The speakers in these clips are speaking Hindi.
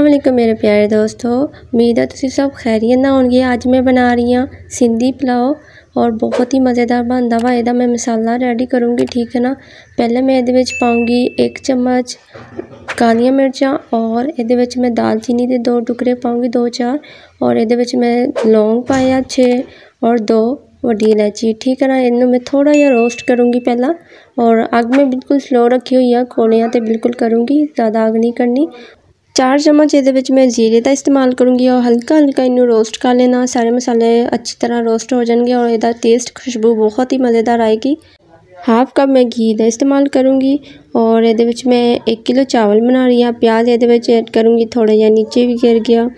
वालेकुम मेरे प्यारे दोस्तों, उम्मीद है तुम सब खैरियत ना होंगे। आज मैं बना रही हाँ सिंधी पुलाव। और बहुत ही मज़ेदार बनता वा। यदा मैं मसाला रेडी करूँगी, ठीक है ना? पहले मैं ये पाऊँगी एक चम्मच कालिया मिर्चा और ये मैं दालचीनी के दो टुकड़े पाऊँगी, दो चार। और ये मैं लौंग पाया छे और दो वड्डी इलायची। ठीक है ना? इन्हों मैं थोड़ा जहा रोस्ट करूँगी पहला। और अग मैं बिल्कुल स्लो रखी हुई है कोलियाँ तो बिल्कुल करूँगी, ज़्यादा चार चम्मच ये मैं जीरे का इस्तेमाल करूँगी, और हल्का हल्का इन रोस्ट कर लेना। सारे मसाले अच्छी तरह रोस्ट हो जाएँगे और यदा टेस्ट खुशबू बहुत ही मज़ेदार आएगी। हाफ़ कप मैं घी का इस्तेमाल करूँगी, और ये मैं एक किलो चावल बना रही हूँ प्याज ये ऐड करूँगी, थोड़ा जहा नीचे भी गिर गया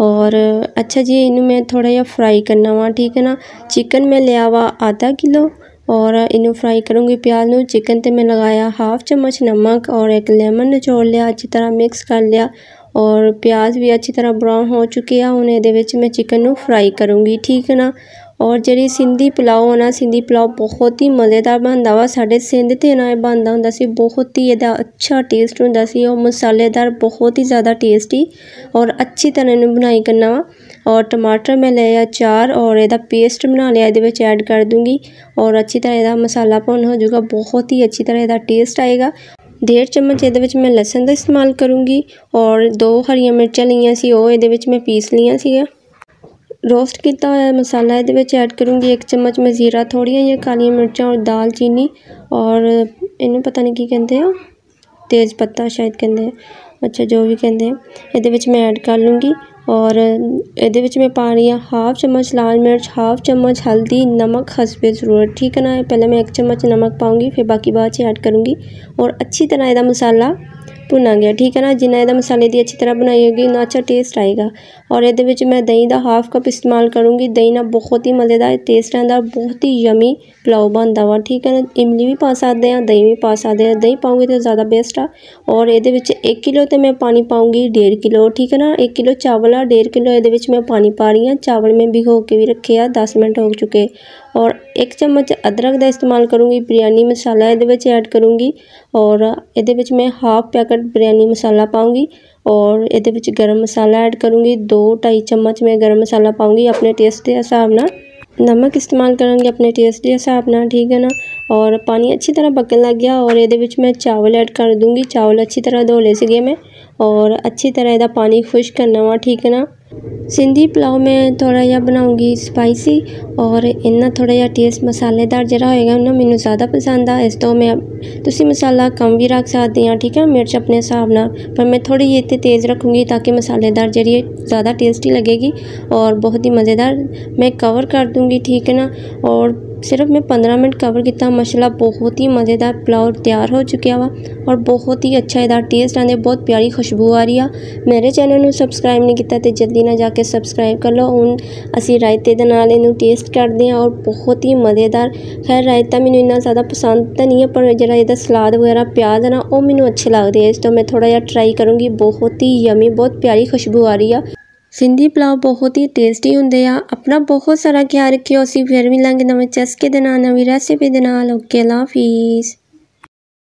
और अच्छा जी इन मैं थोड़ा जहा फ्राई करना वा, ठीक है ना? चिकन मैं लिया वा आधा किलो और इन फ्राई करूँगी प्याज न। चिकन तो मैं लगाया हाफ़ चम्मच नमक और एक लेमन निचोड़ लिया, अच्छी तरह मिक्स कर लिया और प्याज भी अच्छी तरह ब्राउन हो चुके हैं। हूँ ये मैं चिकन फ्राई करूँगी, ठीक है ना? और जी सिंधी पुलाव होना सिंधी पुलाव बहुत ही मज़ेदार बनता वा साढ़े सिंध तो ना बनता हों बहुत ही यदा अच्छा टेस्ट हों मसालेदार बहुत ही ज़्यादा टेस्टी और अच्छी तरह इन बुनाई करना वा और टमाटर मैं लिया चार और यदा पेस्ट बना लिया ये ऐड कर दूँगी और अच्छी तरह यदा मसाला भुन हो जाएगा बहुत ही अच्छी तरह यदा टेस्ट आएगा डेढ़ चम्मच ये मैं लसन का इस्तेमाल करूँगी और दो हरिया मिर्चा लिया सी मैं पीस लिया रोस्ट किया हुआ मसाला ये ऐड करूँगी। एक चम्मच मैं जीरा थोड़िया जी कालिया मिर्चा और दाल चीनी और इन पता नहीं की हैं तेज़ पत्ता शायद कहते अच्छा जो भी कहते हैं। ये मैं ऐड कर लूँगी और ये मैं पा रही हूँ हाफ़ चम्मच लाल मिर्च, हाफ़ चम्मच हल्दी, नमक हसबे ज़रूरत। ठीक है ना? पहले मैं एक चम्मच नमक पाऊँगी, फिर बाकी बाद ऐड करूँगी। और अच्छी तरह यदा मसाला भुना गया ठीक है ना जिन्ना यदा मसाले की अच्छी तरह बनाई होगी उन्ना अच्छा टेस्ट आएगा और ये मैं दही का हाफ़ कप इस्तेमाल करूँगी दही ना बहुत ही मज़ेदार टेस्ट आता बहुत ही यमी पुलाव बनता वा ठीक है ना इमली भी पा सकते हैं दही भी पा सकते हैं दही पाऊँगी तो ज़्यादा बेस्ट आ और ये एक किलो तो मैं पानी पाऊँगी डेढ़ किलो ठीक है ना एक किलो चावल आ डेढ़ किलो ये मैं पानी पा रही हूँ चावल मैं भिगो के भी रखे आ दस मिनट हो चुके और एक चम्मच अदरक का इस्तेमाल करूँगी, बिरयानी मसाला ये ऐड करूँगी और ये मैं हाफ़ पैकेट बिरयानी मसाला पाऊँगी और ये गर्म मसाला ऐड करूँगी, दो ढाई चम्मच मैं गर्म मसाला पाऊँगी अपने टेस्ट के हिसाब न नमक इस्तेमाल करूँगी अपने टेस्ट के हिसाब न ठीक है ना? और पानी अच्छी तरह पकन लग गया और ये मैं चावल ऐड कर दूँगी। चावल अच्छी तरह धो ले सके मैं और अच्छी तरह यदा पानी खुश करना वा, ठीक है ना? सिंधी पुलाव में थोड़ा जहा बनाऊँगी स्पाइसी और इन्ना थोड़ा जहा टेस्ट मसालेदार जरा होएगा ना मैनू ज़्यादा पसंद आ। इस तो मैं तुम मसाला कम भी रख सकते हैं ठीक है? मिर्च अपने हिसाब न पर मैं थोड़ी जी इतने तेज़ रखूँगी ताकि मसालेदार जी ज़्यादा टेस्टी लगेगी और बहुत ही मज़ेदार मैं कवर कर दूँगी, ठीक है ना? और सिर्फ़ मैं पंद्रह मिनट कवर किया माशाल्लाह बहुत ही मज़ेदार पुलाव तैयार हो चुका हुआ और बहुत ही अच्छा इधर टेस्ट आते बहुत प्यारी खुशबू आ रही है। मेरे चैनल में सबसक्राइब नहीं किया तो जल्दी ना जाके सबसक्राइब कर लो। हूँ असी रायते इन टेस्ट करते हैं और बहुत ही मज़ेदार। खैर, रायता मैंने इन्ना ज़्यादा पसंद तो नहीं है, पर जो यदा सलाद वगैरह प्याज है ना वो मैंने अच्छे लगते हैं। इस तो मैं थोड़ा जहा ट्राई करूँगी। बहुत ही यमी बहुत प्यारी खुशबू आ रही है। ਸਿੰਧੀ ਪੁਲਾਵ ਬਹੁਤ ਹੀ ਟੇਸਟੀ ਹੁੰਦੇ ਆ। ਆਪਣਾ ਬਹੁਤ ਸਾਰਾ ਖਿਆਲ ਰੱਖਿਓ। ਅਸੀਂ ਫਿਰ ਮਿਲਾਂਗੇ ਨਵੇਂ ਚਸਕੇ ਦੇ ਨਾਲ, ਨਵੀਂ ਰੈਸਿਪੀ ਦੇ ਨਾਲ। ਓਕੇ ਲਾ